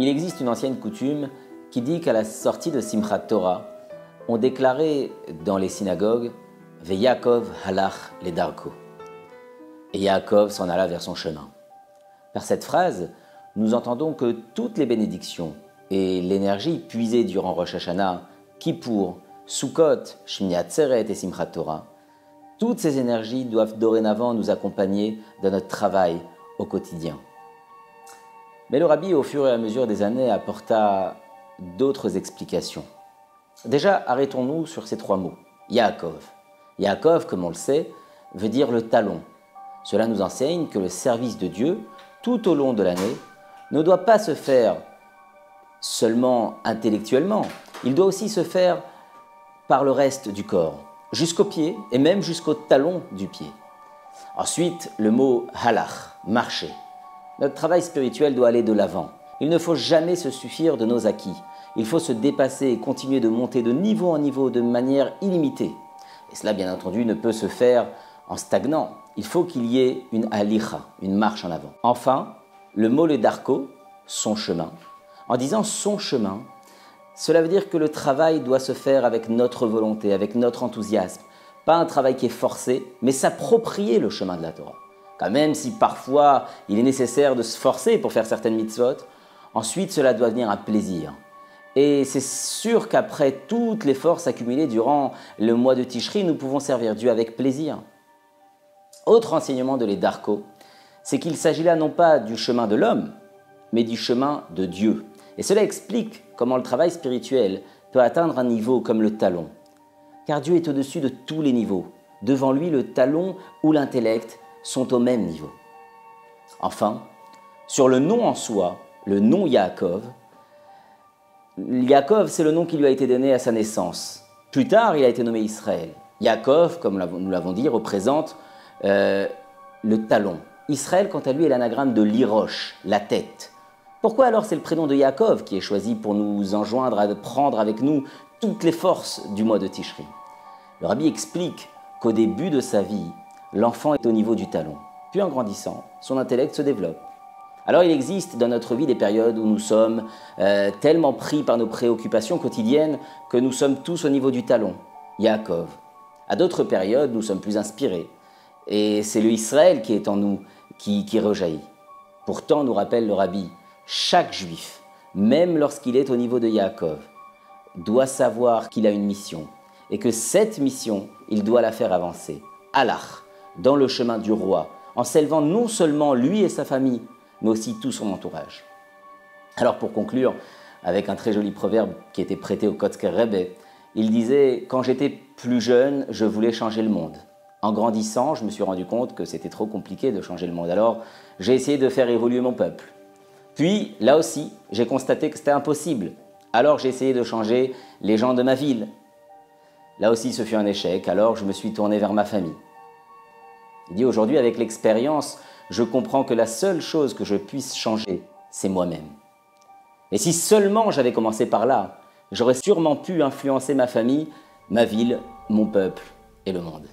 Il existe une ancienne coutume qui dit qu'à la sortie de Simchat Torah, on déclarait dans les synagogues Ve Yaakov halach le darko. Et Yaakov s'en alla vers son chemin. Par cette phrase, nous entendons que toutes les bénédictions et l'énergie puisée durant Rosh Hashanah, Kippour, Sukkot, Shmini Atzeret et Simchat Torah, toutes ces énergies doivent dorénavant nous accompagner dans notre travail au quotidien. Mais le rabbi, au fur et à mesure des années, apporta d'autres explications. Déjà, arrêtons-nous sur ces trois mots. Yaakov. Yaakov, comme on le sait, veut dire le talon. Cela nous enseigne que le service de Dieu, tout au long de l'année, ne doit pas se faire seulement intellectuellement, il doit aussi se faire par le reste du corps, jusqu'au pied et même jusqu'au talon du pied. Ensuite, le mot halach, marcher. Notre travail spirituel doit aller de l'avant. Il ne faut jamais se suffire de nos acquis. Il faut se dépasser et continuer de monter de niveau en niveau de manière illimitée. Et cela, bien entendu, ne peut se faire en stagnant. Il faut qu'il y ait une alicha, une marche en avant. Enfin, le mot le darko, son chemin. En disant son chemin, cela veut dire que le travail doit se faire avec notre volonté, avec notre enthousiasme. Pas un travail qui est forcé, mais s'approprier le chemin de la Torah quand même si parfois il est nécessaire de se forcer pour faire certaines mitzvot, ensuite cela doit venir un plaisir. Et c'est sûr qu'après toutes les forces accumulées durant le mois de Tishri, nous pouvons servir Dieu avec plaisir. Autre enseignement de les Darko, c'est qu'il s'agit là non pas du chemin de l'homme, mais du chemin de Dieu. Et cela explique comment le travail spirituel peut atteindre un niveau comme le talon. Car Dieu est au-dessus de tous les niveaux. Devant lui, le talon ou l'intellect sont au même niveau. Enfin, sur le nom en soi, le nom Yaakov, Yaakov, c'est le nom qui lui a été donné à sa naissance. Plus tard, il a été nommé Israël. Yaakov, comme nous l'avons dit, représente euh, le talon. Israël, quant à lui, est l'anagramme de l'iroche, la tête. Pourquoi alors c'est le prénom de Yaakov qui est choisi pour nous enjoindre à prendre avec nous toutes les forces du mois de Tishri? Le rabbi explique qu'au début de sa vie, l'enfant est au niveau du talon. Puis en grandissant, son intellect se développe. Alors il existe dans notre vie des périodes où nous sommes euh, tellement pris par nos préoccupations quotidiennes que nous sommes tous au niveau du talon, Yaakov. À d'autres périodes, nous sommes plus inspirés. Et c'est le Israël qui est en nous, qui, qui rejaillit. Pourtant, nous rappelle le rabbi, chaque juif, même lorsqu'il est au niveau de Yaakov, doit savoir qu'il a une mission et que cette mission, il doit la faire avancer. Allah, dans le chemin du roi, en s'élevant non seulement lui et sa famille, mais aussi tout son entourage. Alors pour conclure, avec un très joli proverbe qui était prêté au Kotzker Rebbe, il disait Quand j'étais plus jeune, je voulais changer le monde. En grandissant, je me suis rendu compte que c'était trop compliqué de changer le monde. Alors j'ai essayé de faire évoluer mon peuple. Puis, là aussi, j'ai constaté que c'était impossible. Alors j'ai essayé de changer les gens de ma ville. Là aussi, ce fut un échec. Alors je me suis tourné vers ma famille. Il dit aujourd'hui, avec l'expérience, je comprends que la seule chose que je puisse changer, c'est moi-même. Et si seulement j'avais commencé par là, j'aurais sûrement pu influencer ma famille, ma ville, mon peuple et le monde.